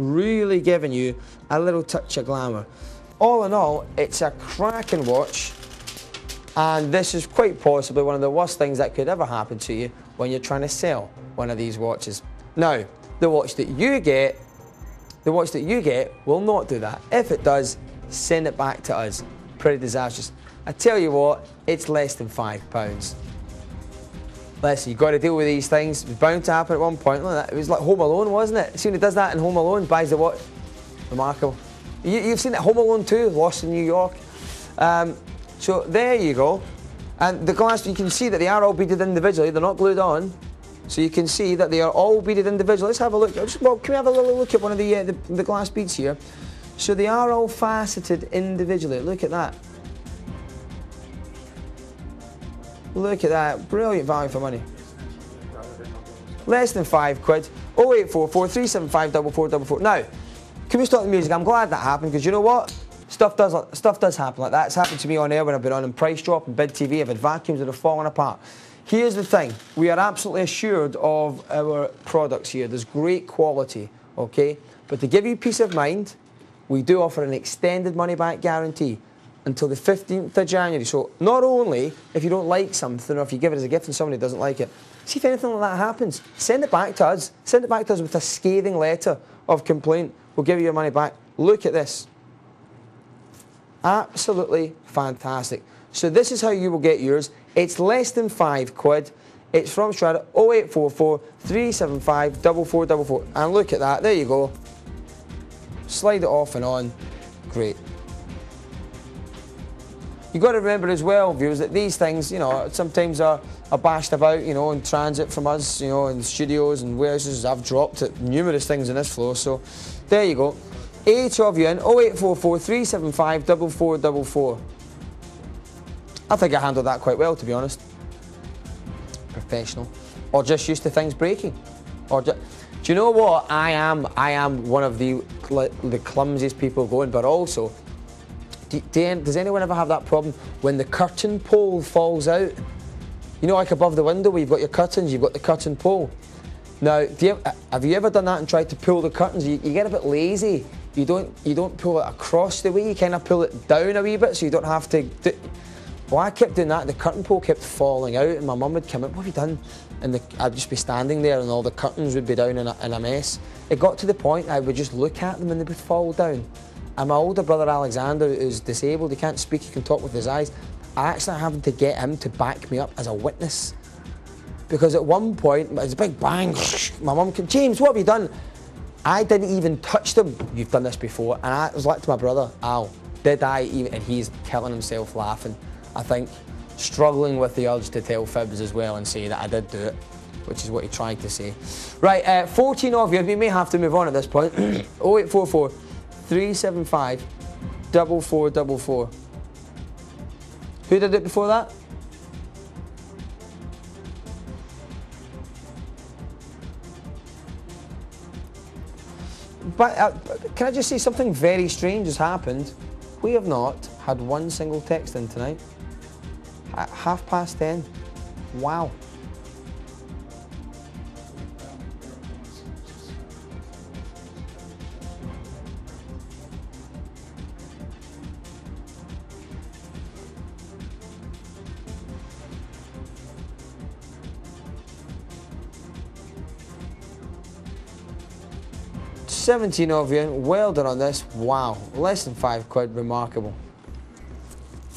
really giving you a little touch of glamour. All in all, it's a cracking watch, and this is quite possibly one of the worst things that could ever happen to you when you're trying to sell one of these watches. Now, the watch that you get, the watch that you get will not do that. If it does, send it back to us. Pretty disastrous. I tell you what, it's less than five pounds. Listen, you've got to deal with these things. It was bound to happen at one point. It was like Home Alone, wasn't it? See when he does that in Home Alone, buys the watch. Remarkable. You, have seen it, Home Alone 2, Lost in New York. Um, so there you go. And the glass, you can see that they are all beaded individually. They're not glued on. So you can see that they are all beaded individually. Let's have a look. Well, can we have a little look at one of the, uh, the, the glass beads here? So they are all faceted individually. Look at that. Look at that, brilliant value for money. Less than five quid. 0844 375 4444. Now, can we stop the music? I'm glad that happened because you know what? Stuff does stuff does happen like that. It's happened to me on air when I've been on in Price Drop and Bid TV. I've had vacuums that have fallen apart. Here's the thing: we are absolutely assured of our products here. There's great quality, okay? But to give you peace of mind, we do offer an extended money back guarantee until the 15th of January. So not only if you don't like something or if you give it as a gift and somebody doesn't like it, see if anything like that happens, send it back to us. Send it back to us with a scathing letter of complaint. We'll give you your money back. Look at this. Absolutely fantastic. So this is how you will get yours. It's less than five quid. It's from Strada 0844 375 4444. And look at that. There you go. Slide it off and on. Great. You've got to remember as well, viewers, that these things, you know, sometimes are, are bashed about, you know, in transit from us, you know, in studios and warehouses. I've dropped it, numerous things in this floor. So there you go. Eight of you in 0844 375 4444. I think I handled that quite well, to be honest. Professional. Or just used to things breaking. Or do you know what? I am I am one of the the clumsiest people going, but also do, do, does anyone ever have that problem when the curtain pole falls out? You know, like above the window where you've got your curtains, you've got the curtain pole. Now, you, have you ever done that and tried to pull the curtains? You, you, get a bit lazy. You don't, you don't pull it across the way. You kind of pull it down a wee bit so you don't have to. Do, well, I kept doing that. The curtain pole kept falling out, and my mum would come in. What have you done? And the, I'd just be standing there, and all the curtains would be down in a, in a mess. It got to the point I would just look at them, and they would fall down. And my older brother Alexander is disabled, he can't speak, he can talk with his eyes. I actually having to get him to back me up as a witness. Because at one point, it's a big bang, my mum came, James, what have you done? I didn't even touch them. You've done this before. And I was like to my brother, Al, did I even, and he's killing himself laughing. I think struggling with the urge to tell fibs as well and say that I did do it, which is what he tried to say. Right, uh, 14 of you, we may have to move on at this point. 0844 375 double four double four. Who did it before that? But uh, can I just say something very strange has happened? We have not had one single text in tonight. At half past ten. Wow. 17 of you, well done on this. Wow, less than five quid, remarkable.